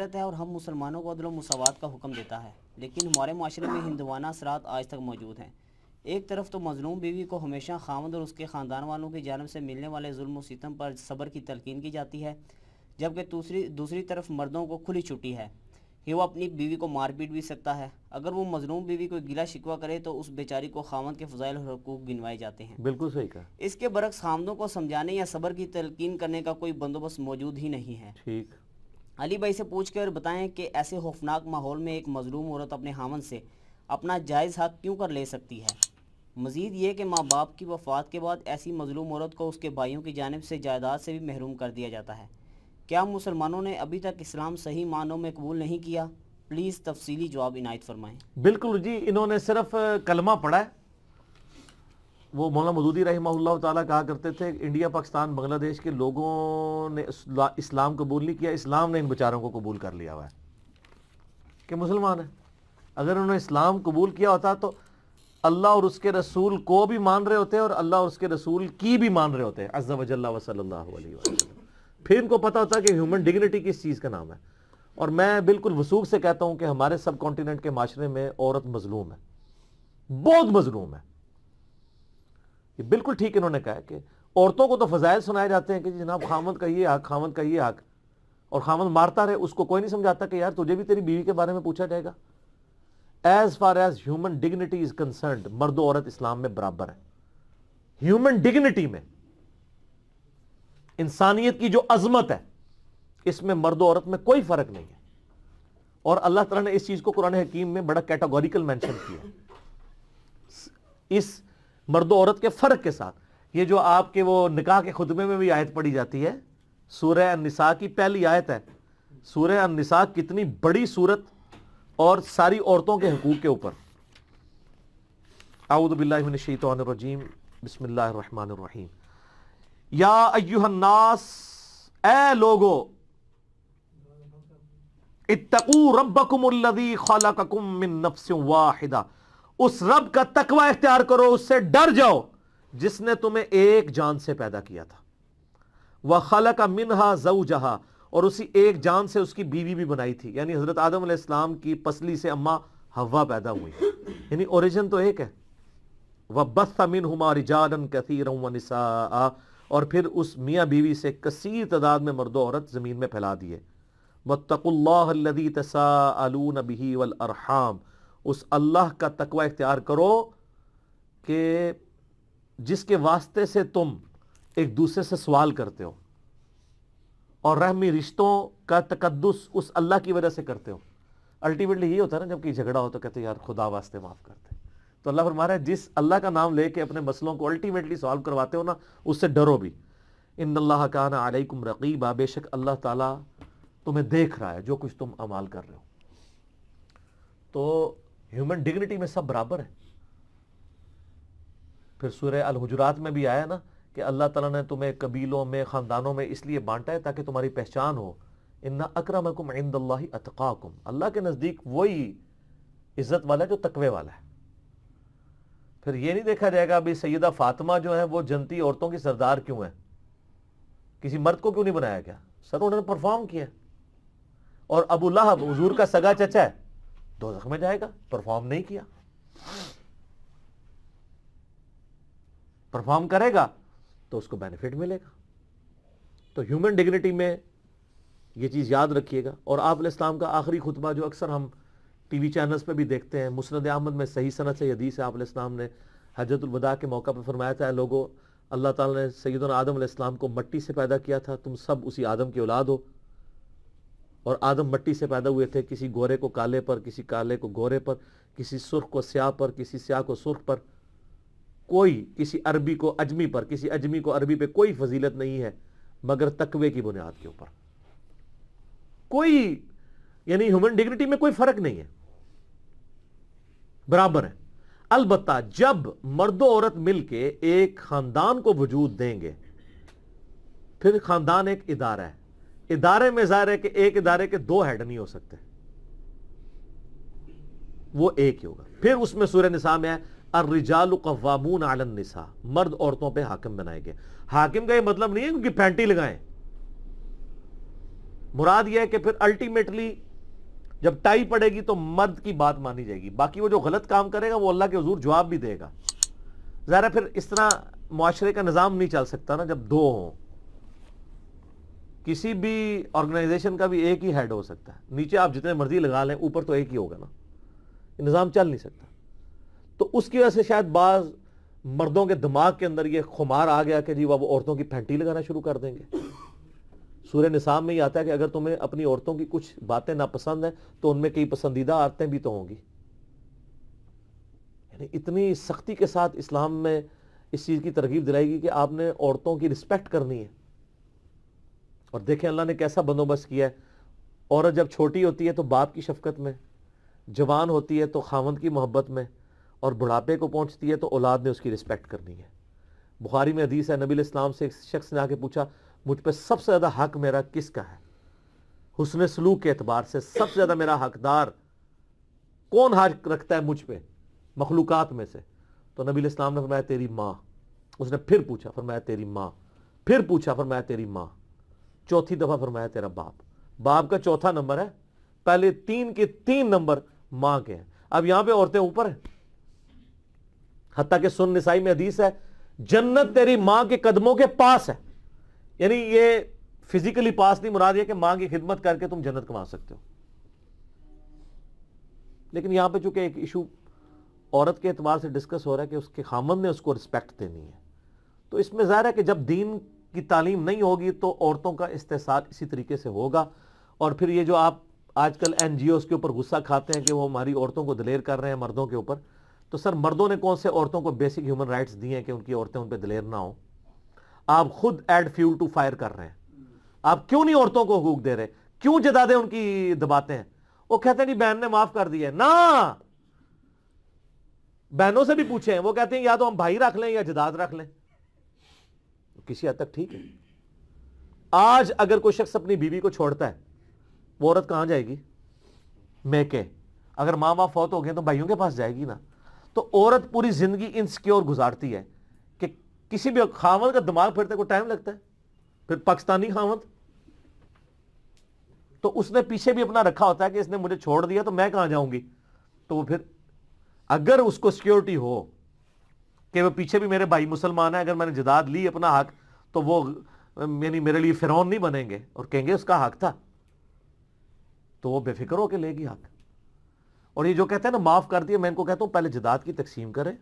ہے اور ہم مسلمانوں کو عدل و مساوات کا حکم دیتا ہے لیکن ہمارے معاشرے میں ہندوانہ اثرات آج تک موجود ہیں۔ ایک طرف تو مظلوم بیوی کو ہمیشہ خامد اور اس کے خاندان والوں کی جانب سے ملنے والے ظلم و ستم پر صبر کی تلقین کی جاتی ہے جبکہ دوسری دوسری طرف مردوں کو کھلی چھٹی ہے۔ کہ وہ اپنی بیوی کو مار پیٹ بھی سکتا ہے۔ اگر وہ مظلوم بیوی کو گلا شکوہ کرے تو اس بیچاری کو خامد کے فضائل اور حقوق گنوائے جاتے ہیں۔ بالکل صحیح کہا۔ اس کے برعکس خامدوں کو سمجھانے یا صبر کی تلقین کرنے کا کوئی بندوبست موجود ہی نہیں ہے۔ ٹھیک۔ علی بھائی سے پوچھ کر بتائیں کہ ایسے خوفناک ماحول میں ایک مظلوم عورت اپنے حامن سے اپنا جائز حق کیوں کر لے سکتی ہے؟ مزید یہ کہ ماں باپ کی وفات کے بعد ایسی مظلوم عورت کو اس کے بھائیوں کی جانب سے جائیداد سے بھی محروم کر دیا جاتا ہے۔ کیا مسلمانوں نے ابھی تک اسلام صحیح معنوں میں قبول نہیں کیا؟ پلیز تفصیلی جواب عنایت فرمائیں۔ بالکل جی انہوں نے صرف کلمہ پڑھا ہے۔ وہ مولانا مدودی رحمہ اللہ تعالیٰ کہا کرتے تھے، انڈیا، پاکستان، بنگلہ دیش کے لوگوں نے اسلام قبول نہیں کیا، اسلام نے ان بچاروں کو قبول کر لیا ہوا ہے۔ کہ مسلمان ہیں۔ اگر انہوں نے اسلام قبول کیا ہوتا تو اللہ اور اس کے رسول کو بھی مان رہے ہوتے اور اللہ اور اس کے رسول کی بھی مان رہے ہوتے۔ عز و جل و صلی اللہ علیہ وسلم۔ پھر ان کو پتا ہوتا کہ ہیومن ڈگنیٹی کس چیز کا نام ہے۔ اور میں بالکل وسوخ سے کہتا ہوں کہ ہمارے سب کانٹیننٹ کے معاشرے میں عورت مظلوم ہے۔ بہت مظلوم ہے۔ یہ بالکل ٹھیک انہوں نے کہا کہ عورتوں کو تو فضائل سنائے جاتے ہیں کہ جی جناب خامد کا یہ حق خامد کا یہ حق۔ اور خامد مارتا رہے، اس کو کوئی نہیں سمجھاتا کہ یار تجھے بھی تیری بیوی کے بارے میں پوچھا جائے گا۔ As far as human dignity is concerned مرد و عورت اسلام میں برابر ہے ہیومن ڈگنیٹی میں، انسانیت کی جو عظمت ہے، اس میں مرد و عورت میں کوئی فرق نہیں ہے۔ اور اللہ تعالیٰ نے اس چیز کو قرآن حکیم میں بڑا کیٹاگوریکل مینشن کیا۔ اس مرد و عورت کے فرق کے ساتھ۔ یہ جو آپ کے وہ نکاح کے خطبے میں بھی آیت پڑھی جاتی ہے، سورہ النساء کی پہلی آیت ہے۔ سورہ النساء کتنی بڑی صورت اور ساری عورتوں کے حقوق کے اوپر۔ اعوذ باللہ من الشیطان الرجیم۔ بسم اللہ الرحمن الرحیم۔ یا ایوہ الناس، اے لوگو اتقو ربکم الذی خلقکم من نفس واحدہ۔ اس رب کا تقوی اختیار کرو، اس سے ڈر جاؤ۔ جس نے تمہیں ایک جان سے پیدا کیا تھا۔ وہ خلق منہا زو زوجہا، اور اسی ایک جان سے اس کی بیوی بھی بنائی تھی۔ یعنی حضرت آدم علیہ السلام کی پسلی سے اما ہوا پیدا ہوئی۔ یعنی اوریجن تو ایک ہے۔ وَبَثَ مِنْهُمَا رِجَالًا كَثِيرًا وَنِسَاءً اور پھر اس میاں بیوی سے کثیر تعداد میں مرد و عورت زمین میں پھیلا دیے۔ وَاتَّقُوا اللَّهَ الَّذِي تَسَاءَلُونَ بِهِ وَالْأَرْحَامِ۔ اس اللہ کا تقوی اختیار کرو کہ جس کے واسطے سے تم ایک دوسرے سے سوال کرتے ہو اور رحمی رشتوں کا تقدس اس اللہ کی وجہ سے کرتے ہو۔ الٹیمیٹلی یہ ہوتا ہے نا، جبکہ جھگڑا ہو تو کہتے ہیں، یار، خدا واسطے معاف کرتے تو اللہ فرما رہا ہے، جس اللہ کا نام لے کے اپنے مسئلوں کو الٹیمیٹلی سوالو کرواتے ہو نا، اس سے ڈرو بھی۔ ان اللہ کا نا علیکم رقیبہ بے شک اللہ تعالیٰ تمہیں دیکھ رہا ہے جو کچھ تم عمال کر رہے ہو۔ تو ہیومن ڈگنیٹی میں سب برابر ہے پھر سورہ الحجرات میں بھی آیا نا کہ اللہ تعالیٰ نے تمہیں قبیلوں میں، خاندانوں میں اس لیے بانٹا ہے تاکہ تمہاری پہچان ہو۔ ان اکرمکم عند اللہ اتقاکم اللہ کے نزدیک وہی عزت والا ہے جو تقوی والا ہے۔ پھر یہ نہیں دیکھا جائے گا ابھی سیدہ فاطمہ جو ہے وہ جنتی عورتوں کی سردار کیوں ہے؟ کسی مرد کو کیوں نہیں بنایا گیا؟ سر انہوں نے پرفارم کیا۔ اور ابو لہب حضور کا سگا چچا ہے۔ دو میں جائے گا پرفارم نہیں کیا۔ پرفارم کرے گا تو اس کو بینیفٹ ملے گا۔ تو ہیومن ڈگنیٹی میں یہ چیز یاد رکھیے گا۔ اور آپ علیہ السلام کا آخری خطبہ جو اکثر ہم ٹی وی چینلز پہ بھی دیکھتے ہیں، مسند احمد میں صحیح صنعت سے حدیث ہے، آپ علیہ السلام نے حجت الوداع کے موقع پہ فرمایا تھا لوگوں اللہ تعالیٰ نے سیدنا آدم علیہ السلام کو مٹی سے پیدا کیا تھا، تم سب اسی آدم کی اولاد ہو۔ اور آدم مٹی سے پیدا ہوئے تھے، کسی گورے کو کالے پر، کسی کالے کو گورے پر، کسی سرخ کو سیاہ پر، کسی سیاہ کو سرخ پر۔ کوئی کسی عربی کو اجمی پر، کسی اجمی کو عربی پہ کوئی فضیلت نہیں ہے، مگر تقوی کی بنیاد کے اوپر۔ کوئی یعنی ہیومن ڈگنیٹی میں کوئی فرق نہیں ہے۔ برابر ہے۔ البتہ جب مرد و عورت مل کے ایک خاندان کو وجود دیں گے، پھر خاندان ایک ادارہ ہے۔ ادارے میں ظاہر ہے کہ ایک ادارے کے دو ہیڈ نہیں ہو سکتے۔ وہ ایک ہی ہوگا۔ پھر اس میں سورہ نساء میں ہے، الرجال قوامون علی النساء۔ مرد عورتوں پہ حاکم بنائے گئے۔ حاکم کا یہ مطلب نہیں ہے کہ پینٹی لگائیں۔ مراد یہ ہے کہ پھر الٹیمیٹلی جب ٹائی پڑے گی تو مرد کی بات مانی جائے گی۔ باقی وہ جو غلط کام کرے گا وہ اللہ کے حضور جواب بھی دے گا۔ ظاہر پھر اس طرح معاشرے کا نظام نہیں چل سکتا نا جب دو ہوں۔ کسی بھی آرگنائزیشن کا بھی ایک ہی ہیڈ ہو سکتا ہے۔ نیچے آپ جتنے مرضی لگا لیں، اوپر تو ایک ہی ہوگا نا۔ یہ نظام چل نہیں سکتا۔ تو اس کی وجہ سے شاید بعض مردوں کے دماغ کے اندر یہ خمار آ گیا کہ جی وہ عورتوں کی پھینٹی لگانا شروع کر دیں گے۔ سورہ نصاب میں یہ آتا ہے کہ اگر تمہیں اپنی عورتوں کی کچھ باتیں ناپسند ہیں، تو ان میں کئی پسندیدہ عورتیں بھی تو ہوں گی۔ یعنی اتنی سختی کے ساتھ اسلام میں اس چیز کی ترغیب دلائے گی کہ آپ نے عورتوں کی رسپیکٹ کرنی ہے۔ اور دیکھیں اللہ نے کیسا بندوبست کیا ہے۔ عورت جب چھوٹی ہوتی ہے تو باپ کی شفقت میں، جوان ہوتی ہے تو خامند کی محبت میں، اور بڑھاپے کو پہنچتی ہے تو اولاد نے اس کی رسپیکٹ کرنی ہے۔ بخاری میں حدیث ہے، نبی الاسلام سے ایک شخص نے آ کے پوچھا، مجھ پہ سب سے زیادہ حق میرا کس کا ہے؟ حسن سلوک کے اعتبار سے سب سے زیادہ میرا حقدار کون حق رکھتا ہے مجھ پہ؟ مخلوقات میں سے۔ تو نبی الاسلام نے فرمایا، تیری ماں۔ اس نے پھر پوچھا، فرمایا، تیری ماں۔ پھر پوچھا، فرمایا، تیری ماں۔ چوتھی دفعہ فرمایا تیرا باپ۔ باپ کا چوتھا نمبر ہے۔ پہلے تین کے تین نمبر ماں کے ہیں۔ اب یہاں پہ عورتیں اوپر ہیں۔ حتیٰ کہ سن نسائی میں حدیث ہے، جنت تیری ماں کے قدموں کے پاس ہے۔ یعنی یہ فزیکلی پاس نہیں، مراد یہ کہ ماں کی خدمت کر کے تم جنت کما سکتے ہو۔ لیکن یہاں پہ چونکہ ایک ایشو عورت کے اعتبار سے ڈسکس ہو رہا ہے کہ اس کے خامن نے اس کو رسپیکٹ دینی ہے۔ تو اس میں ظاہر ہے کہ جب دین کی تعلیم نہیں ہوگی تو عورتوں کا استحصال اسی طریقے سے ہوگا۔ اور پھر یہ جو آپ آج کل این جی اوز کے اوپر غصہ کھاتے ہیں کہ وہ ہماری عورتوں کو دلیر کر رہے ہیں مردوں کے اوپر، تو سر مردوں نے کون سے عورتوں کو بیسک ہیومن رائٹس دیے ہیں کہ ان کی عورتیں ان پہ دلیر نہ ہوں؟ آپ خود ایڈ فیول ٹو فائر کر رہے ہیں۔ آپ کیوں نہیں عورتوں کو حقوق دے رہے؟ کیوں جدادیں ان کی دباتے ہیں؟ وہ کہتے ہیں کہ بہن نے معاف کر دیا نہ! بہنوں سے بھی پوچھیں، وہ کہتے ہیں یا تو ہم بھائی رکھ لیں یا جداد رکھ لیں۔ کسی حد تک ٹھیک ہے۔ آج اگر کوئی شخص اپنی بیوی کو چھوڑتا ہے، وہ عورت کہاں جائے گی؟ میں کہ، اگر ماں باپ فوت ہو گئے تو بھائیوں کے پاس جائے گی نا۔ تو عورت پوری زندگی انسیکیور گزارتی ہے کہ کسی بھی خامد کا دماغ پھرتے کو ٹائم لگتا ہے۔ پھر پاکستانی خامد تو اس نے پیچھے بھی اپنا رکھا ہوتا ہے کہ اس نے مجھے چھوڑ دیا تو میں کہاں جاؤں گی؟ تو وہ پھر اگر اس کو سیکیورٹی ہو کہ وہ پیچھے بھی میرے بھائی مسلمان ہیں، اگر میں نے جداد لی اپنا حق، تو وہ یعنی میرے لیے فرون نہیں بنیں گے، اور کہیں گے اس کا حق تھا۔ تو وہ بے فکر ہو کے لے گی حق۔ اور یہ جو کہتے ہیں نا، معاف کر دیا میں ان کو کہتا ہوں، پہلے جداد کی تقسیم کریں۔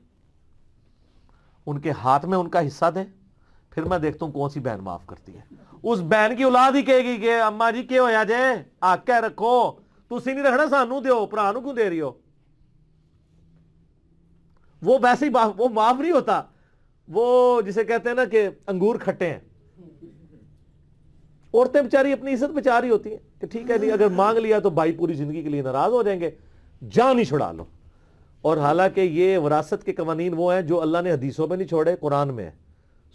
ان کے ہاتھ میں ان کا حصہ دیں، پھر میں دیکھتا ہوں کون سی بہن معاف کرتی ہے۔ اس بہن کی اولاد ہی کہے گی کہ، اما جی کیوں ہویا جائے؟ آ کے رکھو؟ تھی نہیں رکھنا، سانو دیو، پرانو کیوں دے رہی ہو؟ وہ ویسے ہی وہ معاف نہیں ہوتا۔ وہ جسے کہتے ہیں نا کہ انگور کھٹے ہیں۔ عورتیں بچاری اپنی عزت بچا رہی ہوتی ہیں کہ ٹھیک ہے نہیں اگر مانگ لیا تو بھائی پوری زندگی کے لیے ناراض ہو جائیں گے۔ جان ہی چھڑا لو۔ اور حالانکہ یہ وراثت کے قوانین وہ ہیں جو اللہ نے حدیثوں میں نہیں چھوڑے، قرآن میں ہے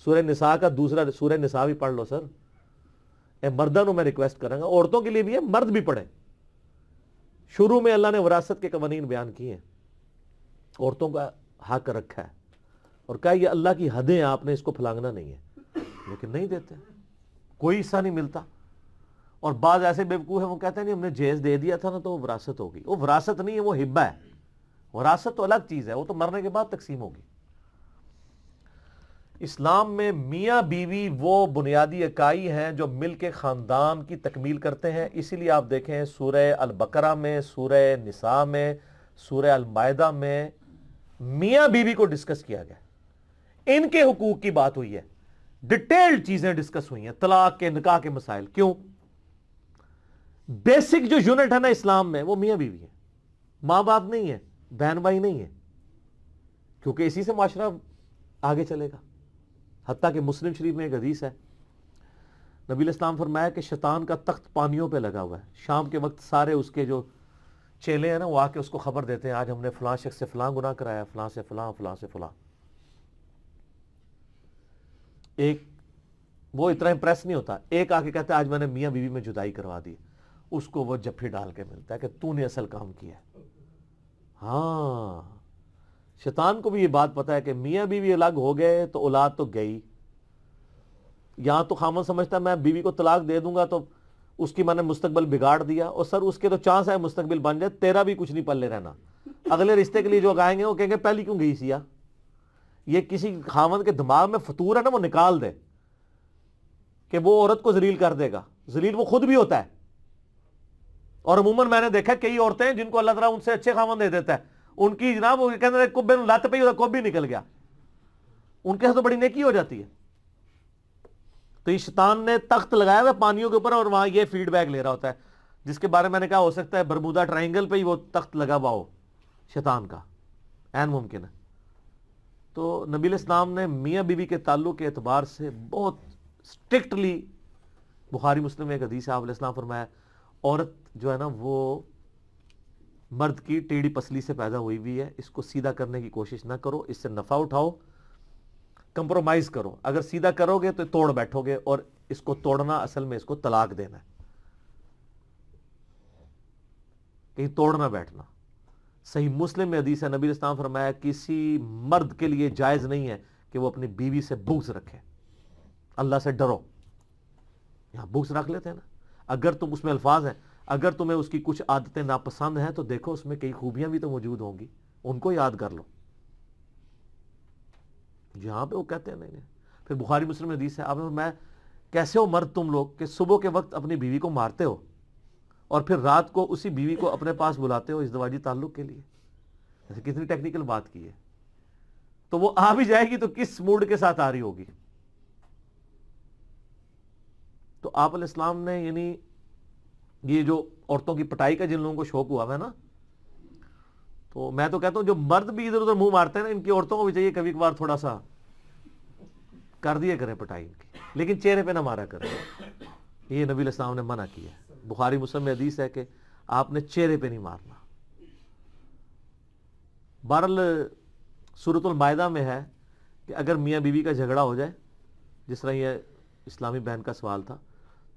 سورہ نساء کا دوسرا سورہ نساء بھی پڑھ لو سر۔ اے مردوں میں ریکویسٹ کروں گا، عورتوں کے لیے بھی ہے، مرد بھی پڑھیں۔ شروع میں اللہ نے وراثت کے قوانین بیان کیے ہیں۔ عورتوں کا حق رکھا ہے۔ اور کہا یہ اللہ کی حدیں آپ نے اس کو پھلانگنا نہیں ہے۔ لیکن نہیں دیتے۔ کوئی حصہ نہیں ملتا۔ اور بعض ایسے بیوقوف ہیں، وہ کہتے ہیں نہیں، ہم نے جیز دے دیا تھا نا تو وہ وراثت ہوگی۔ وہ وراثت نہیں ہے، وہ ہبا ہے۔ وراثت تو الگ چیز ہے، وہ تو مرنے کے بعد تقسیم ہوگی۔ اسلام میں میاں بیوی وہ بنیادی اکائی ہیں جو مل کے خاندان کی تکمیل کرتے ہیں۔ اسی لیے آپ دیکھیں سورہ البقرہ میں، سورہ نساء میں، سورہ المائدہ میں میاں بیوی کو ڈسکس کیا گیا۔ ان کے حقوق کی بات ہوئی ہے۔ ڈیٹیل چیزیں ڈسکس ہوئی ہیں۔ طلاق کے، نکاح کے مسائل۔ کیوں؟ بیسک جو یونٹ ہے نا اسلام میں، وہ میاں بیوی ہے ماں باپ نہیں ہے بہن بھائی نہیں ہے کیونکہ اسی سے معاشرہ آگے چلے گا۔ حتیٰ کہ مسلم شریف میں ایک حدیث ہے۔ نبی الاسلام فرمایا کہ شیطان کا تخت پانیوں پہ لگا ہوا ہے۔ شام کے وقت سارے اس کے جو چیلے ہیں نا، وہ آ کے اس کو خبر دیتے ہیں، آج ہم نے فلاں شخص سے فلاں گناہ کرایا، فلاں سے فلاں فلاں سے فلاں۔ ایک، وہ اتنا امپریس نہیں ہوتا۔ ایک آ کے کہتا ہے، آج میں نے میاں بیوی میں جدائی کروا دی۔ اس کو وہ جفی ڈال کے ملتا ہے کہ تو نے اصل کام کیا ہاں۔ شیطان کو بھی یہ بات پتا ہے کہ میاں بیوی الگ ہو گئے تو اولاد تو گئی۔ یہاں تو خامن سمجھتا ہے، میں بیوی کو طلاق دے دوں گا تو اس کی میں نے مستقبل بگاڑ دیا اور سر اس کے تو چانس ہے مستقبل بن جائے، تیرا بھی کچھ نہیں پلے رہنا۔ اگلے رشتے کے لیے جو گائیں گے، وہ کہیں گے، پہلی کیوں گئی سیا یہ کسی خاون کے دماغ میں فطور ہے نا، وہ نکال دے کہ وہ عورت کو ذلیل کر دے گا۔ ذلیل وہ خود بھی ہوتا ہے۔ اور عموماً میں نے دیکھا کئی عورتیں جن کو اللہ تعالیٰ ان سے اچھے خامن دے دیتا ہے۔ ان کی جناب وہ کہتے کبے لت پہ کب بھی نکل گیا۔ ان کے ساتھ تو بڑی نیکی ہو جاتی ہے۔ تو یہ شیطان نے تخت لگایا ہوا پانیوں کے اوپر اور وہاں یہ فیڈ بیک لے رہا ہوتا ہے، جس کے بارے میں نے کہا ہو سکتا ہے برمودا ٹرائنگل پہ ہی وہ تخت لگا ہوا ہو شیطان کا این ممکن ہے۔ تو نبی اسلام نے میاں بیوی کے تعلق کے اعتبار سے بہت اسٹرکٹلی بخاری مسلم ایک حدیث آپ علیہ السلام فرمایا عورت جو ہے نا وہ مرد کی ٹیڑھی پسلی سے پیدا ہوئی ہوئی ہے، اس کو سیدھا کرنے کی کوشش نہ کرو، اس سے نفع اٹھاؤ۔ کمپرومائز کرو۔ اگر سیدھا کرو گے تو توڑ بیٹھو گے اور اس کو توڑنا اصل میں اس کو طلاق دینا ہے۔ کہیں توڑنا بیٹھنا۔ صحیح مسلم میں حدیث ہے، نبی اسلام فرمایا، کسی مرد کے لیے جائز نہیں ہے کہ وہ اپنی بیوی سے بغض رکھے۔ اللہ سے ڈرو۔ یہاں بغض رکھ لیتے ہیں نا۔ اگر تم اس میں الفاظ ہیں، اگر تمہیں اس کی کچھ عادتیں ناپسند ہیں تو دیکھو، اس میں کئی خوبیاں بھی تو موجود ہوں گی۔ ان کو یاد کر لو۔ جہاں پہ وہ کہتے ہیں نہیں پھر بخاری مسلم حدیث ہے، آپ میں کیسے ہو مرد تم لوگ کہ صبح کے وقت اپنی بیوی کو مارتے ہو اور پھر رات کو اسی بیوی کو اپنے پاس بلاتے ہو اس دواجی تعلق کے لیے؟ کتنی ٹیکنیکل بات کی ہے۔ تو وہ آ بھی جائے گی تو کس موڈ کے ساتھ آ رہی ہوگی؟ تو آپ علیہ السلام نے یعنی یہ جو عورتوں کی پٹائی کا جن لوگوں کو شوق ہوا، ہے نا؟ تو میں تو کہتا ہوں جو مرد بھی ادھر ادھر منہ مارتے ہیں نا، ان کی عورتوں کو بھی چاہیے کبھی کبھار تھوڑا سا کر دیے کریں پٹائی ان کی۔ لیکن چہرے پہ نہ مارا کریں۔ یہ نبی السلام نے منع کیا ہے۔ بخاری مسلم میں حدیث ہے کہ آپ نے چہرے پہ نہیں مارنا۔ بہرحال صورت المائدہ میں ہے کہ اگر میاں بیوی کا جھگڑا ہو جائے، جس طرح یہ اسلامی بہن کا سوال تھا،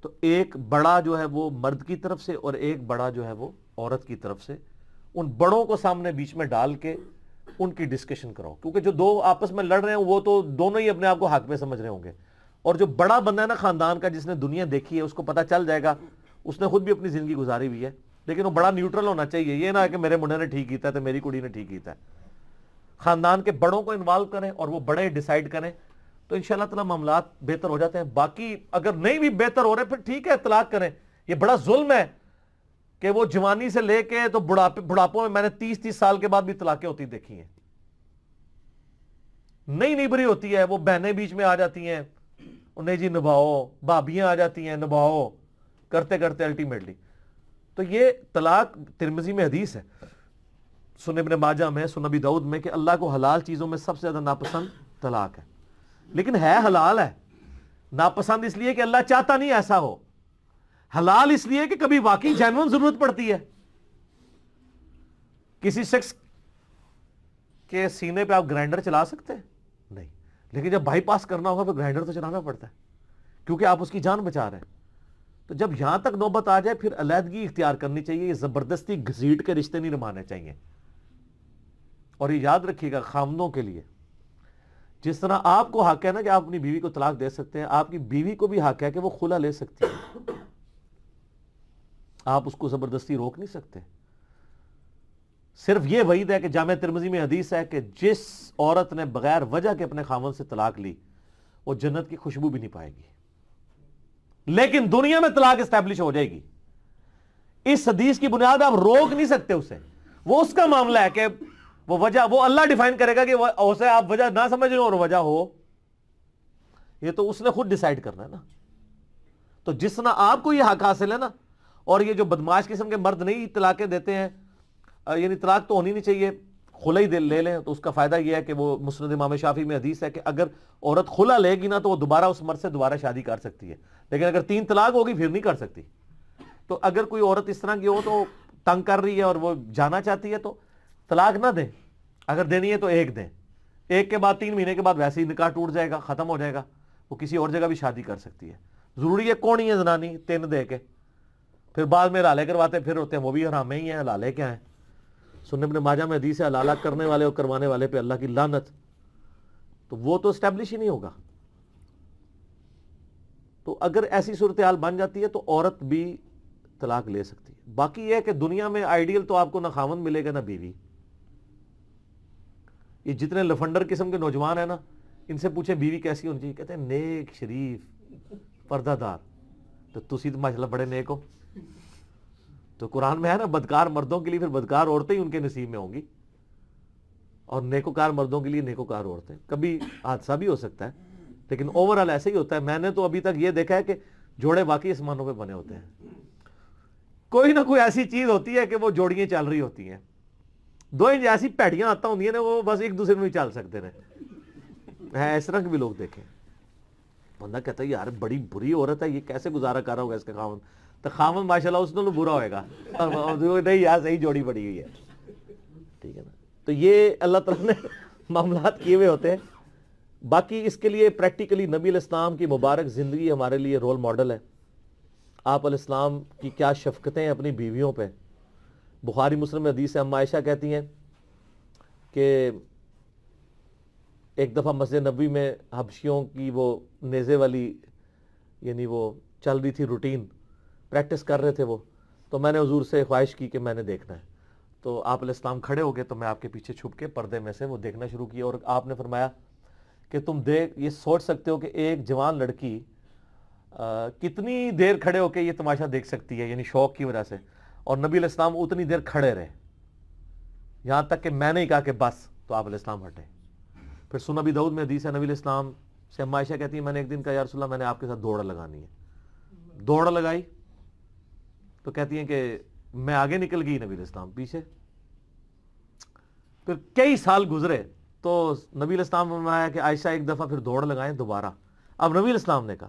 تو ایک بڑا جو ہے وہ مرد کی طرف سے اور ایک بڑا جو ہے وہ عورت کی طرف سے ان بڑوں کو سامنے بیچ میں ڈال کے ان کی ڈسکشن کرو کیونکہ جو دو آپس میں لڑ رہے ہیں وہ تو دونوں ہی اپنے آپ کو حق میں سمجھ رہے ہوں گے۔ اور جو بڑا بندہ ہے نا خاندان کا، جس نے دنیا دیکھی ہے، اس کو پتا چل جائے گا۔ اس نے خود بھی اپنی زندگی گزاری ہوئی ہے۔ لیکن وہ بڑا نیوٹرل ہونا چاہیے۔ یہ نہ کہ میرے منڈے نے ٹھیک کیتا ہے تو میری کڑی نے ٹھیک کیتا ہے۔ خاندان کے بڑوں کو انوالو کریں اور وہ بڑے ڈیسائیڈ کریں تو ان شاء اللہ تعالیٰ معاملات بہتر ہو جاتے ہیں۔ باقی اگر نہیں بھی بہتر ہو رہے، پھر ٹھیک ہے، اطلاق کریں۔ یہ بڑا ظلم ہے۔ کہ وہ جوانی سے لے کے تو بڑھاپوں میں میں نے تیس تیس سال کے بعد بھی طلاقیں ہوتی دیکھی ہیں۔ نئی نبری ہوتی ہے، وہ بہنیں بیچ میں آ جاتی ہیں۔ انہیں جی نبھاؤ بھابیاں آ جاتی ہیں، نبھاؤ۔ کرتے کرتے الٹیمیٹلی تو یہ طلاق ترمزی میں حدیث ہے۔ سن ابن ماجہ میں سن نبی دعود میں کہ اللہ کو حلال چیزوں میں سب سے زیادہ ناپسند طلاق ہے۔ لیکن ہے حلال ہے۔ ناپسند اس لیے کہ اللہ چاہتا نہیں ایسا ہو۔ حلال اس لیے کہ کبھی واقعی جینون ضرورت پڑتی ہے۔ کسی شخص کے سینے پہ آپ گرائنڈر چلا سکتے ہیں؟ نہیں۔ لیکن جب بائی پاس کرنا ہوگا تو گرائنڈر تو چلانا پڑتا ہے۔ کیونکہ آپ اس کی جان بچا رہے ہیں۔ تو جب یہاں تک نوبت آ جائے، پھر علیحدگی اختیار کرنی چاہیے۔ یہ زبردستی گھسیٹ کے رشتے نہیں نمانے چاہیے۔ اور یہ یاد رکھیے گا خامدوں کے لیے۔ جس طرح آپ کو حق ہے نا کہ آپ اپنی بیوی کو طلاق دے سکتے ہیں، آپ کی بیوی کو بھی حق ہے کہ وہ کھلا لے سکتی ہے۔ آپ اس کو زبردستی روک نہیں سکتے۔ صرف یہ وعید ہے کہ جامع ترمزی میں حدیث ہے کہ جس عورت نے بغیر وجہ کے اپنے خامن سے طلاق لی، وہ جنت کی خوشبو بھی نہیں پائے گی۔ لیکن دنیا میں طلاق اسٹیبلش ہو جائے گی۔ اس حدیث کی بنیاد آپ روک نہیں سکتے اسے۔ وہ اس کا معاملہ ہے کہ وہ وجہ، وہ اللہ ڈیفائن کرے گا کہ اسے آپ وجہ نہ سمجھ اور وجہ ہو۔ یہ تو اس نے خود ڈیسائیڈ کرنا ہے نا۔ تو جس طرح آپ کو یہ حق حاصل ہے نا اور یہ جو بدماش قسم کے مرد نہیں طلاقیں دیتے ہیں یعنی طلاق تو ہونی نہیں چاہیے کھلا ہی لے لیں۔ تو اس کا فائدہ یہ ہے کہ وہ مسند امام شافی میں حدیث ہے کہ اگر عورت کھلا لے گی نا تو وہ دوبارہ اس مرد سے دوبارہ شادی کر سکتی ہے۔ لیکن اگر تین طلاق ہوگی پھر نہیں کر سکتی۔ تو اگر کوئی عورت اس طرح کی ہو تو تنگ کر رہی ہے اور وہ جانا چاہتی ہے تو طلاق نہ دیں۔ اگر دینی ہے تو ایک دیں۔ ایک کے بعد تین مہینے کے بعد ویسے ہی نکاح ٹوٹ جائے گا، ختم ہو جائے گا۔ وہ کسی اور جگہ بھی شادی کر سکتی ہے۔ ضروری ہے کون ہی ہے زنانی تین دے کے۔ پھر بعد میں لالے کرواتے پھر ہوتے ہیں، وہ بھی حرامے ہی ہیں لالے کیا ہیں؟ سننے اپنے ماجہ میں حدیث ہے لالہ کرنے والے اور کروانے والے پہ اللہ کی لانت تو وہ تو اسٹیبلش ہی نہیں ہوگا۔ تو اگر ایسی صورتحال بن جاتی ہے تو عورت بھی طلاق لے سکتی ہے۔ باقی یہ ہے کہ دنیا میں آئیڈیل تو آپ کو نہ خاون ملے گا نہ بیوی۔ یہ جتنے لفنڈر قسم کے نوجوان ہیں نا، ان سے پوچھیں بیوی کیسی ہونی چاہیے، کہتے ہیں، نیک، شریف پردہ دار۔ تو تسی تو ماشاء بڑے نیک ہو۔ تو قرآن میں ہے نا، بدکار مردوں کے لیے پھر بدکار عورتیں ہی ان کے نصیب میں ہوں گی۔ اور نیکوکار مردوں کے لیے نیکوکار عورتیں۔ کبھی حادثہ بھی ہو سکتا ہے، لیکن اوور آل ایسے ہی ہوتا ہے۔ میں نے تو ابھی تک یہ دیکھا ہے کہ جوڑے باقی آسمانوں پہ بنے ہوتے ہیں۔ کوئی نہ کوئی ایسی چیز ہوتی ہے کہ وہ جوڑیاں چل رہی ہوتی ہیں۔ دو انج ایسی پیڑیاں آتا ہوں نا، وہ بس ایک دوسرے میں ہی چل سکتے رہے اس طرح بھی لوگ دیکھیں۔ بندہ کہتا ہے، یار، بڑی بری عورت ہے، یہ کیسے گزارا کر رہا ہوگا اس کا خامن تو خامن ماشاء اللہ اس نے برا ہوئے گا۔ نہیں، یار، صحیح جوڑی پڑی ہوئی ہے۔ ٹھیک ہے نا؟ تو یہ اللہ تعالیٰ نے معاملات کیے ہوئے ہوتے ہیں۔ باقی اس کے لیے پریکٹیکلی نبی الاسلام کی مبارک زندگی ہمارے لیے رول ماڈل ہے۔ آپ علیہ السلام کی کیا شفقتیں ہیں اپنی بیویوں پہ؟ بخاری مسلم حدیث سے عائشہ کہتی ہیں کہ ایک دفعہ مسجد نبی میں حبشیوں کی وہ نیزے والی یعنی وہ چل رہی تھی روٹین پریکٹس کر رہے تھے وہ، تو میں نے حضور سے خواہش کی کہ میں نے دیکھنا ہے۔ تو آپ علیہ السلام کھڑے ہو گئے تو میں آپ کے پیچھے چھپ کے پردے میں سے وہ دیکھنا شروع کیا اور آپ نے فرمایا کہ تم دیکھ، یہ سوچ سکتے ہو کہ ایک جوان لڑکی کتنی دیر کھڑے ہو کے یہ تماشا دیکھ سکتی ہے یعنی شوق کی وجہ سے۔ اور نبی علیہ السلام اتنی دیر کھڑے رہے۔ یہاں تک کہ میں نے کہا کہ بس، تو آپ علیہ السلام ہٹے پھر سن نبی دعود میں حدیث ہے، نبی علیہ السلام سے عائشہ کہتی ہے میں نے ایک دن کہا، یا رسول اللہ، میں نے آپ کے ساتھ دوڑ لگانی ہے۔ دوڑ لگائی۔ تو کہتی ہیں کہ میں آگے نکل گئی نبی علیہ السلام پیچھے۔ پھر کئی سال گزرے تو نبی علیہ السلام نے کہ عائشہ، ایک دفعہ پھر دوڑ لگائیں دوبارہ۔ اب نبی علیہ السلام نے کہا۔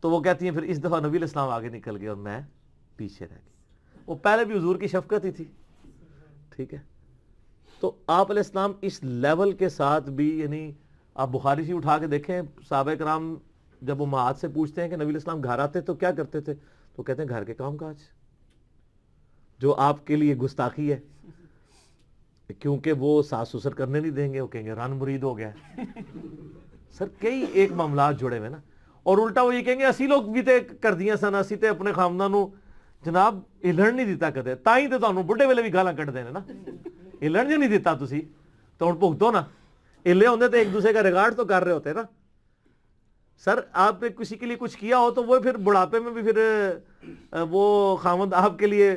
تو وہ کہتی ہیں، پھر اس دفعہ نبی علیہ السلام آگے نکل گئے اور میں پیچھے رہ گئی۔ وہ پہلے بھی حضور کی شفقت ہی تھی۔ ٹھیک ہے۔ تو آپ علیہ السلام اس لیول کے ساتھ بھی یعنی آپ بخاری سی اٹھا کے دیکھیں، صحابہ کرام جب وہ مہات سے پوچھتے ہیں کہ نبی علیہ السلام گھر آتے تو کیا کرتے تھے؟ تو کہتے ہیں گھر کے کام کاج، جو آپ کے لیے گستاخی ہے۔ کیونکہ وہ ساس سسر کرنے نہیں دیں گے، وہ کہیں گے رن مرید ہو گیا۔ سر، کئی ایک معاملات جڑے ہوئے نا۔ اور الٹا وہ یہ کہیں گے، اسی لوگ بھی تے کر دیا سن، اسی تے اپنے خامدہ جناب، ہلن نہیں دیتا کدے۔ تائیں تے تو بڑھے ویلے بھی گالاں کٹ دینے نا۔ ہلن جو نہیں دیتا تسی تو ہوں بھگتو نا ہلے ہوندے تو ایک دوسرے کا ریگارڈ تو کر رہے ہوتے نا سر آپ نے کسی کے لیے کچھ کیا ہو تو وہ پھر بڑھاپے میں بھی پھر وہ خامد آپ کے لیے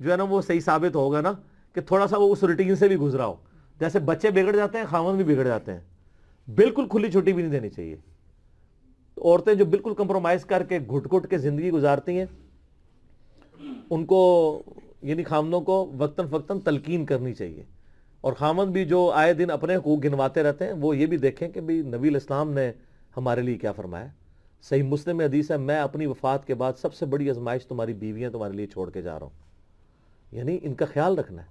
جو ہے نا وہ صحیح ثابت ہوگا نا کہ تھوڑا سا وہ اس روٹین سے بھی گزرا ہو جیسے بچے بگڑ جاتے ہیں خامن بھی بگڑ جاتے ہیں بالکل کھلی چھٹی بھی نہیں دینی چاہیے عورتیں جو بالکل کمپرومائز کر کے گھٹ گھٹ کے زندگی گزارتی ہیں ان کو یعنی خامنوں کو وقتاً فقتاً تلقین کرنی چاہیے۔ اور خامن بھی جو آئے دن اپنے حقوق گنواتے رہتے ہیں، وہ یہ بھی دیکھیں کہ بھی نبی الاسلام نے ہمارے لیے کیا فرمایا۔ صحیح مسلم حدیث ہے، میں اپنی وفات کے بعد سب سے بڑی ازمائش تمہاری بیویاں تمہارے لیے چھوڑ کے جا رہا ہوں۔ یعنی ان کا خیال رکھنا ہے۔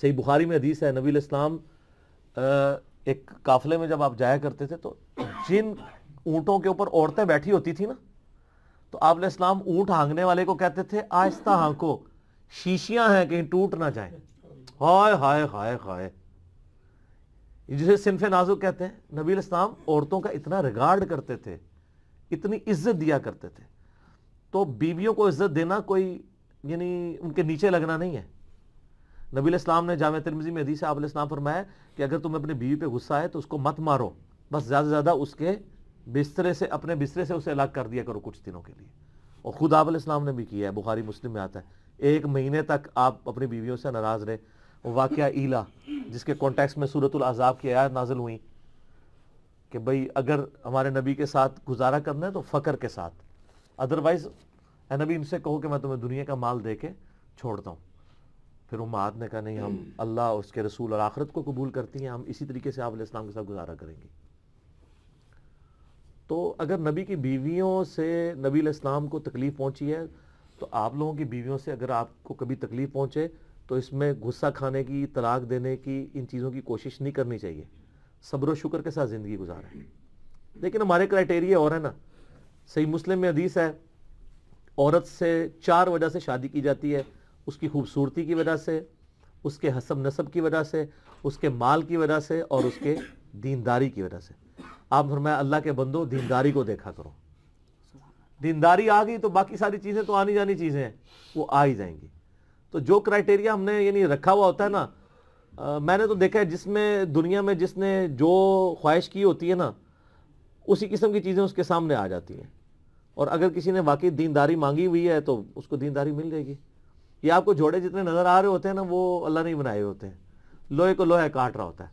صحیح بخاری میں حدیث ہے، نبی الاسلام ایک قافلے میں جب آپ جایا کرتے تھے تو جن اونٹوں کے اوپر عورتیں بیٹھی ہوتی تھی نا، تو آپ علیہ السلام اونٹ ہانگنے والے کو کہتے تھے، آہستہ ہانکو۔ شیشیاں ہیں کہیں ٹوٹ نہ جائیں۔ ہائے ہائے ہائے ہائے۔ جسے صنف نازو کہتے ہیں، نبی الاسلام عورتوں کا اتنا ریگارڈ کرتے تھے، اتنی عزت دیا کرتے تھے۔ تو بیویوں کو عزت دینا کوئی یعنی ان کے نیچے لگنا نہیں ہے۔ نبی علیہ السلام نے جامع ترمیزی میں حدیث آپ علیہ السلام فرمایا کہ اگر تم اپنے بیوی پہ غصہ ہے تو اس کو مت مارو۔ بس زیادہ سے زیادہ اس کے بسترے سے، اپنے بسترے سے اسے الگ کر دیا کرو کچھ دنوں کے لیے۔ اور خود آپ علیہ السلام نے بھی کیا ہے، بخاری مسلم میں آتا ہے۔ ایک مہینے تک آپ اپنی بیویوں سے ناراض رہے واقعہ ایلا جس کے کانٹیکس میں صورت العذاب کی آیات نازل ہوئی کہ بھئی اگر ہمارے نبی کے ساتھ گزارا کرنا ہے تو فقر کے ساتھ۔ ادروائز اے نبی ان سے کہو کہ میں تمہیں دنیا کا مال دے کے چھوڑتا ہوں۔ پھر امہات نے کہا نہیں ہم اللہ اس کے رسول اور آخرت کو قبول کرتی ہیں ہم اسی طریقے سے آپ علیہ السلام کے ساتھ گزارا کریں گے۔ تو اگر نبی کی بیویوں سے نبی علیہ السلام کو تکلیف پہنچی ہے تو آپ لوگوں کی بیویوں سے اگر آپ کو کبھی تکلیف پہنچے تو اس میں غصہ کھانے کی، طلاق دینے کی، ان چیزوں کی کوشش نہیں کرنی چاہیے۔ صبر و شکر کے ساتھ زندگی گزاریں لیکن ہمارے کرائٹیریا اور ہے نا۔ صحیح مسلم میں حدیث ہے، عورت سے چار وجہ سے شادی کی جاتی ہے۔ اس کی خوبصورتی کی وجہ سے، اس کے حسب نصب کی وجہ سے، اس کے مال کی وجہ سے اور اس کے دینداری کی وجہ سے۔ آپ فرمایا، اللہ کے بندو دینداری کو دیکھا کرو۔ دینداری آ گئی تو باقی ساری چیزیں تو آنی جانی چیزیں ہیں، وہ آ ہی جائیں گی۔ تو جو کرائٹیریا ہم نے یعنی رکھا ہوا ہوتا ہے نا میں نے تو دیکھا ہے جس میں دنیا میں جس نے جو خواہش کی ہوتی ہے نا، اسی قسم کی چیزیں اس کے سامنے آ جاتی ہیں۔ اور اگر کسی نے واقعی دینداری مانگی ہوئی ہے تو اس کو دینداری مل جائے گی۔ یہ آپ کو جوڑے جتنے نظر آ رہے ہوتے ہیں نا، وہ اللہ نہیں بنائے ہوتے ہیں۔ لوہے کو لوہے کاٹ رہا ہوتا ہے،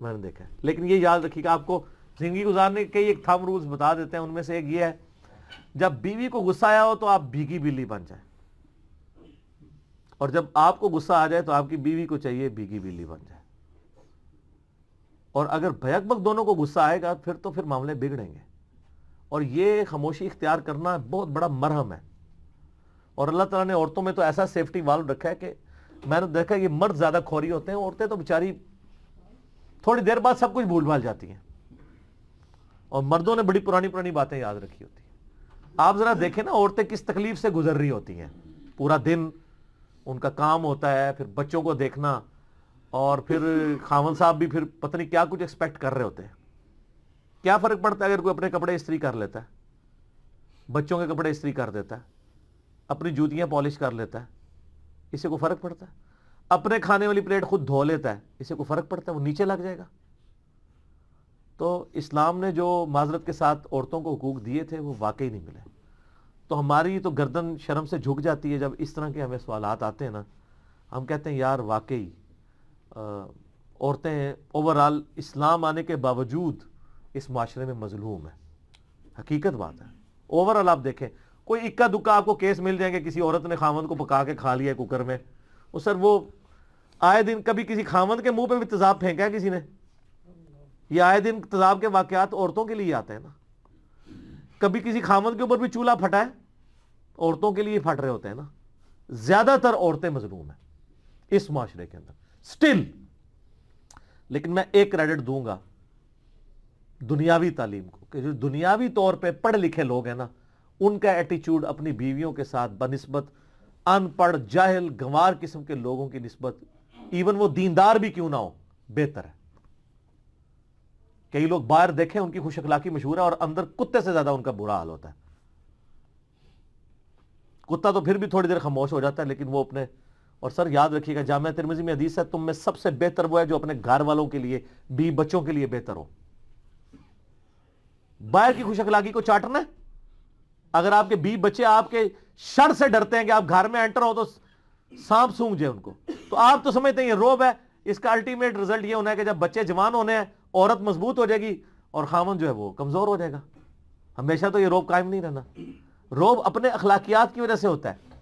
میں نے دیکھا ہے۔ لیکن یہ یاد رکھیے کہ آپ کو زندگی گزارنے کے ایک تھم رولز بتا دیتے ہیں، ان میں سے ایک یہ ہے جب بیوی کو غصہ آیا ہو تو آپ بھیگی بلی بن جائیں۔ اور جب آپ کو غصہ آ جائے تو آپ کی بیوی کو چاہیے بھیگی بلی بن جائے۔ اور اگر بھیک بک دونوں کو غصہ آئے گا پھر تو پھر معاملے بگڑیں گے۔ اور یہ خاموشی اختیار کرنا بہت بڑا مرہم ہے۔ اور اللہ تعالیٰ نے عورتوں میں تو ایسا سیفٹی والو رکھا ہے کہ میں نے دیکھا یہ مرد زیادہ کھوری ہوتے ہیں، عورتیں تو بیچاری تھوڑی دیر بعد سب کچھ بھول بھال جاتی ہیں۔ اور مردوں نے بڑی پرانی پرانی باتیں یاد رکھی ہوتی ہیں۔ آپ ذرا دیکھیں نا عورتیں کس تکلیف سے گزر رہی ہوتی ہیں۔ پورا دن ان کا کام ہوتا ہے، پھر بچوں کو دیکھنا اور پھر خامن صاحب بھی پھر پتہ نہیں کیا کچھ ایکسپیکٹ کر رہے ہوتے ہیں۔ کیا فرق پڑتا ہے اگر کوئی اپنے کپڑے استری کر لیتا ہے؟ بچوں کے کپڑے استری کر دیتا ہے، اپنی جوتیاں پالش کر لیتا ہے اسے کو فرق پڑتا ہے؟ اپنے کھانے والی پلیٹ خود دھو لیتا ہے اسے کو فرق پڑتا ہے؟ وہ نیچے لگ جائے گا۔ تو اسلام نے جو معذرت کے ساتھ عورتوں کو حقوق دیے تھے، وہ واقعی نہیں ملے۔ تو ہماری تو گردن شرم سے جھک جاتی ہے جب اس طرح کے ہمیں سوالات آتے ہیں نا۔ ہم کہتے ہیں، یار واقعی عورتیں اوور آل اسلام آنے کے باوجود اس معاشرے میں مظلوم ہیں۔ حقیقت بات ہے۔ اوور آل آپ دیکھیں، کوئی اکا دکا آپ کو کیس مل جائیں گے، کسی عورت نے خامند کو پکا کے کھا لیا ہے کوکر میں۔ وہ سر وہ آئے دن کبھی کسی خامند کے منہ پہ بھی تذاب پھینکا ہے کسی نے؟ یہ آئے دن تذاب کے واقعات عورتوں کے لیے آتے ہیں نا۔ کبھی کسی خامد کے اوپر بھی چولہا پھٹا ہے، عورتوں کے لیے پھٹ رہے ہوتے ہیں نا۔ زیادہ تر عورتیں مظلوم ہیں اس معاشرے کے اندر۔ سٹل لیکن میں ایک کریڈٹ دوں گا دنیاوی تعلیم کو، کہ جو دنیاوی طور پہ پڑھ لکھے لوگ ہیں نا، ان کا ایٹیچیوڈ اپنی بیویوں کے ساتھ بنسبت ان پڑھ جاہل گنوار قسم کے لوگوں کی نسبت ایون وہ دیندار بھی کیوں نہ ہو، بہتر ہے۔ کئی لوگ باہر دیکھیں ان کی خوش اخلاقی مشہور ہے اور اندر کتے سے زیادہ ان کا برا حال ہوتا ہے۔ کتا تو پھر بھی تھوڑی دیر خاموش ہو جاتا ہے، لیکن وہ اپنے اور سر یاد رکھیے گا، جامعہ ترمیزی میں حدیث ہے، تم میں سب سے بہتر وہ ہے جو اپنے گھر والوں کے لیے بی بچوں کے لیے بہتر ہو۔ باہر کی خوش اخلاقی کو چاٹنا ہے۔ اگر آپ کے بی بچے آپ کے شر سے ڈرتے ہیں کہ آپ گھر میں انٹر ہو تو سانپ سونگ جائے ان کو۔ تو آپ تو سمجھتے ہیں یہ روب ہے، اس کا الٹیمیٹ رزلٹ یہ ہونا ہے کہ جب بچے جوان ہونے ہیں عورت مضبوط ہو جائے گی اور خامن جو ہے وہ کمزور ہو جائے گا۔ ہمیشہ تو یہ روب قائم نہیں رہنا۔ روب اپنے اخلاقیات کی وجہ سے ہوتا ہے۔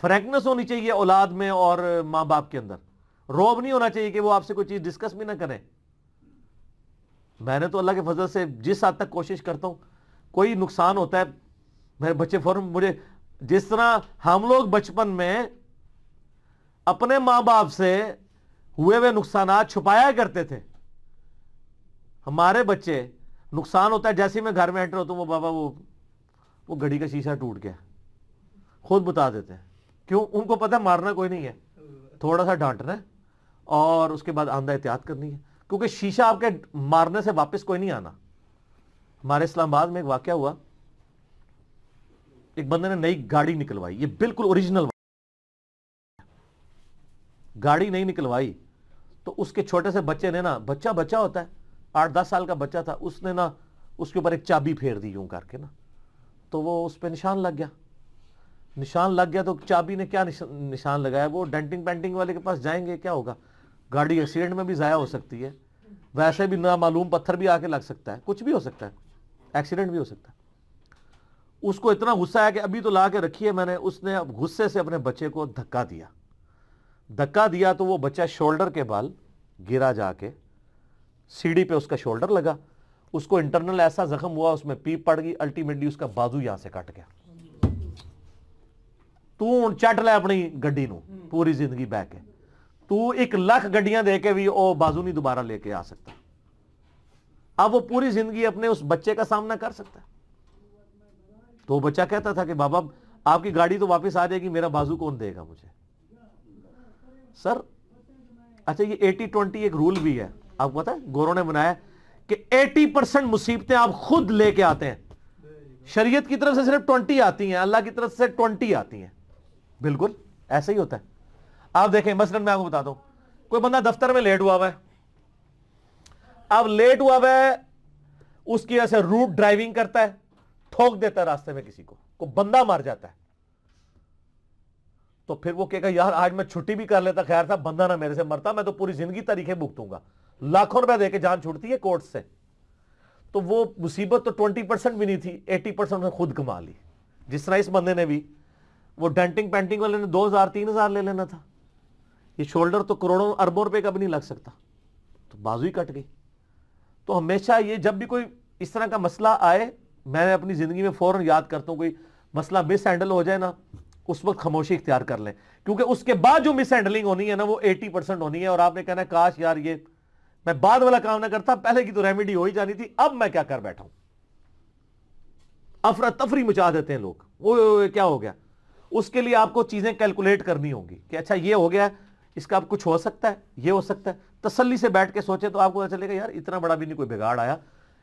فرینکنس ہونی چاہیے اولاد میں اور ماں باپ کے اندر۔ روب نہیں ہونا چاہیے کہ وہ آپ سے کوئی چیز ڈسکس بھی نہ کریں۔ میں نے تو اللہ کے فضل سے جس حد تک کوشش کرتا ہوں، کوئی نقصان ہوتا ہے۔ میرے بچے فوراً مجھے جس طرح ہم لوگ بچپن میں اپنے ماں باپ سے ہوئے ہوئے نقصانات چھپایا کرتے تھے ہمارے بچے، نقصان ہوتا ہے جیسے میں گھر میں انٹر ہوتا ہوں، وہ بابا وہ وہ گھڑی کا شیشہ ٹوٹ گیا۔ خود بتا دیتے ہیں۔ کیوں؟ ان کو پتہ مارنا کوئی نہیں ہے۔ تھوڑا سا ڈانٹنا ہے اور اس کے بعد آندہ احتیاط کرنی ہے۔ کیونکہ شیشہ آپ کے مارنے سے واپس کوئی نہیں آنا۔ ہمارے اسلام آباد میں ایک واقعہ ہوا۔ ایک بندے نے نئی گاڑی نکلوائی۔ یہ بالکل اوریجنل گاڑی نہیں نکلوائی تو اس کے چھوٹے سے بچے نے نا، بچہ بچہ ہوتا ہے۔ آٹھ دس سال کا بچہ تھا، اس نے نا اس کے اوپر ایک چابی پھیر دی یوں کر کے نا۔ تو وہ اس پہ نشان لگ گیا۔ نشان لگ گیا تو چابی نے کیا نشان لگایا؟ وہ ڈینٹنگ پینٹنگ والے کے پاس جائیں گے، کیا ہوگا؟ گاڑی ایکسیڈنٹ میں بھی ضائع ہو سکتی ہے۔ ویسے بھی نامعلوم پتھر بھی آ کے لگ سکتا ہے۔ کچھ بھی ہو سکتا ہے۔ ایکسیڈنٹ بھی ہو سکتا ہے۔ اس کو اتنا غصہ ہے کہ ابھی تو لا کے رکھی ہے میں نے۔ اس نے غصے سے اپنے بچے کو دھکا دیا۔ دھکا دیا تو وہ بچہ شولڈر کے بال گرا جا کے سیڑھی پہ اس کا شولڈر لگا، اس کو انٹرنل ایسا زخم ہوا، اس میں پیپ پڑ گئی، الٹیمیٹلی اس کا بازو یہاں سے کٹ گیا۔ تو چٹ لے اپنی گڈی نو پوری زندگی بہ کے۔ تو ایک لاکھ گڈیاں دے کے بھی او بازو نہیں دوبارہ لے کے آ سکتا۔ اب وہ پوری زندگی اپنے اس بچے کا سامنا کر سکتا ہے۔ تو بچہ کہتا تھا کہ بابا، آپ کی گاڑی تو واپس آ جائے گی، میرا بازو کون دے گا مجھے؟ سر اچھا یہ ایٹی ٹوینٹی ایک رول بھی ہے۔ آپ کو پتا ہے گوروں نے بنایا کہ ایٹی پرسنٹ مصیبتیں آپ خود لے کے آتے ہیں۔ شریعت کی طرف سے صرف ٹونٹی آتی ہیں، اللہ کی طرف سے ٹونٹی آتی ہیں۔ بالکل، ایسا ہی ہوتا ہے۔ آپ دیکھیں، مثلا میں آپ کو بتا دوں، کوئی بندہ دفتر میں لیٹ ہوا ہوا ہے۔ اب لیٹ ہوا ہوا ہے، اس کی وجہ سے روٹ ڈرائیونگ کرتا ہے، ٹھوک دیتا ہے راستے میں کسی کو کو بندہ مار جاتا ہے۔ تو پھر وہ کہے گا، یار، آج میں چھٹی بھی کر لیتا، خیر تھا، بندہ نہ میرے سے مرتا، میں تو پوری زندگی طریقے بھگتوں گا۔ لاکھوں روپے دے کے جان چھوٹتی ہے کورٹ سے۔ تو وہ مصیبت تو ٹوینٹی پرسنٹ بھی نہیں تھی ایٹی پرسنٹ خود کما لی۔ جس طرح اس بندے نے بھی، وہ ڈینٹنگ پینٹنگ والے نے دو ہزار، تین ہزار لے لینا تھا۔ یہ شولڈر تو کروڑوں، اربوں روپے کا بھی نہیں لگ سکتا۔ تو بازو ہی کٹ گئی۔ تو ہمیشہ یہ جب بھی کوئی اس طرح کا مسئلہ آئے، میں اپنی زندگی میں فوراً یاد کرتا ہوں، کوئی مسئلہ مس ہینڈل ہو جائے نا، اس وقت خاموشی اختیار کر لیں۔ کیونکہ اس کے بعد جو مس ہینڈلنگ ہونی ہے نا، وہ ایٹی پرسنٹ ہونی ہے۔ اور آپ نے کہنا ہے، کاش یار یہ میں بعد والا کام نہ کرتا، پہلے کی تو ریمیڈی ہو ہی جانی تھی، اب میں کیا کر بیٹھا ہوں؟ افراتفری مچا دیتے ہیں لوگ۔ وہ کیا ہو گیا؟ اس کے لیے آپ کو چیزیں کیلکولیٹ کرنی ہوں گی کہ اچھا یہ ہو گیا، اس کا اب کچھ ہو سکتا ہے، یہ ہو سکتا ہے۔ تسلی سے بیٹھ کے سوچے تو آپ کو چلے گا، یار، اتنا بڑا بھی نہیں، کوئی بگاڑ آیا۔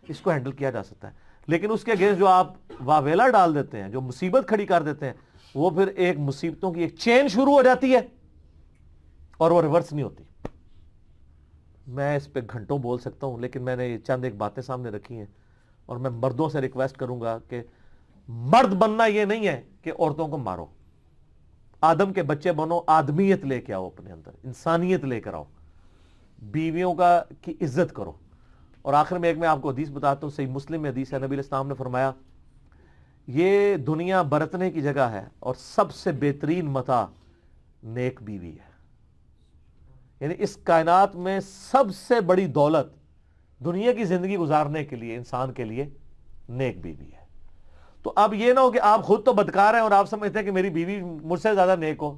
اس کو ہینڈل کیا جا سکتا ہے۔ لیکن اس کے اگینسٹ جو آپ واویلا ڈال دیتے ہیں، جو مصیبت کھڑی کر دیتے ہیں، وہ پھر ایک مصیبتوں کی ایک چین شروع ہو جاتی ہے اور وہ ریورس نہیں ہوتی۔ میں اس پہ گھنٹوں بول سکتا ہوں، لیکن میں نے یہ چند ایک باتیں سامنے رکھی ہیں اور میں مردوں سے ریکویسٹ کروں گا کہ مرد بننا یہ نہیں ہے کہ عورتوں کو مارو۔ آدم کے بچے بنو، آدمیت لے کے آؤ اپنے اندر، انسانیت لے کر آؤ۔ بیویوں کا کی عزت کرو۔ اور آخر میں ایک میں آپ کو حدیث بتاتا ہوں، صحیح مسلم میں حدیث ہے، نبی الاسلام نے فرمایا، یہ دنیا برتنے کی جگہ ہے اور سب سے بہترین متا نیک بیوی ہے۔ یعنی اس کائنات میں سب سے بڑی دولت دنیا کی زندگی گزارنے کے لیے، انسان کے لیے نیک بیوی ہے۔ تو اب یہ نہ ہو کہ آپ خود تو بدکار ہیں اور آپ سمجھتے ہیں کہ میری بیوی مجھ سے زیادہ نیک ہو۔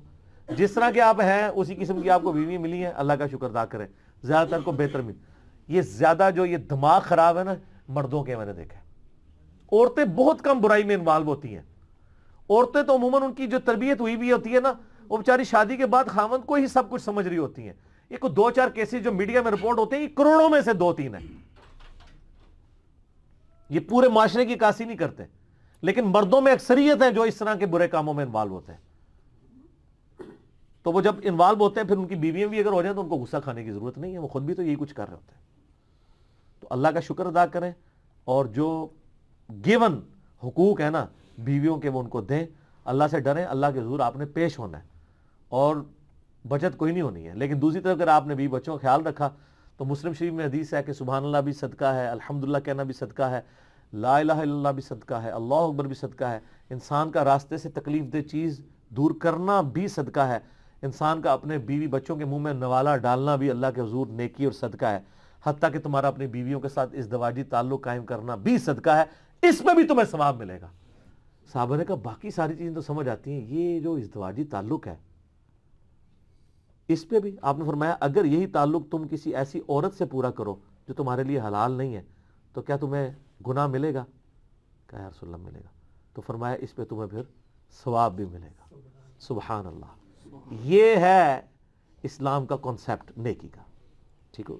جس طرح کے آپ ہیں، اسی قسم کی آپ کو بیوی ملی ہے اللہ کا شکر ادا کریں۔ زیادہ تر کو بہتر مل۔ یہ زیادہ جو یہ دماغ خراب ہے نا، مردوں کے میں نے دیکھا عورتیں بہت کم برائی میں انوالو ہوتی ہیں۔ عورتیں تو عموماً ان کی جو تربیت ہوئی بھی ہوتی ہے نا، وہ بیچاری شادی کے بعد خامند کو ہی سب کچھ سمجھ رہی ہوتی ہیں۔ یہ کوئی دو چار کیسز جو میڈیا میں رپورٹ ہوتے ہیں، یہ کروڑوں میں سے دو تین ہیں۔ یہ پورے معاشرے کی کاسی نہیں کرتے۔ لیکن مردوں میں اکثریت ہیں جو اس طرح کے برے کاموں میں انوالو ہوتے ہیں۔ تو وہ جب انوالو ہوتے ہیں، پھر ان کی بیویاں بھی اگر ہو جائیں تو ان کو غصہ کھانے کی ضرورت نہیں ہے، وہ خود بھی تو یہی کچھ کر رہے ہوتے ہیں۔ تو اللہ کا شکر ادا کریں اور جو گیون حقوق ہے نا، بیویوں کے وہ ان کو دیں۔ اللہ سے ڈریں، اللہ کے حضور آپ نے پیش ہونا ہے۔ اور بچت کوئی نہیں ہونی ہے۔ لیکن دوسری طرف اگر آپ نے بھی بچوں کا خیال رکھا، تو مسلم شریف میں حدیث ہے کہ سبحان اللہ بھی صدقہ ہے، الحمدللہ کہنا بھی صدقہ ہے، لا الہ الا اللہ بھی صدقہ ہے، اللہ اکبر بھی صدقہ ہے۔ انسان کا راستے سے تکلیف دہ چیز دور کرنا بھی صدقہ ہے۔ انسان کا اپنے بیوی بچوں کے منہ میں نوالا ڈالنا بھی اللہ کے حضور نیکی اور صدقہ ہے۔ حتیٰ کہ تمہارا اپنی بیویوں کے ساتھ اس دواجی تعلق قائم کرنا بھی صدقہ ہے۔ اس میں بھی تمہیں ثواب ملے گا۔ صحابہ نے کہا، باقی ساری چیزیں تو سمجھ آتی ہیں، یہ جو ازدواجی تعلق ہے اس پہ بھی آپ نے فرمایا، اگر یہی تعلق تم کسی ایسی عورت سے پورا کرو جو تمہارے لیے حلال نہیں ہے، تو کیا تمہیں گناہ ملے گا؟ کہا رسول اللہ، ملے گا۔ تو فرمایا، اس پہ تمہیں پھر ثواب بھی ملے گا۔ سبحان اللہ۔ یہ ہے اسلام کا کانسیپٹ نیکی کا۔ ٹھیک ہو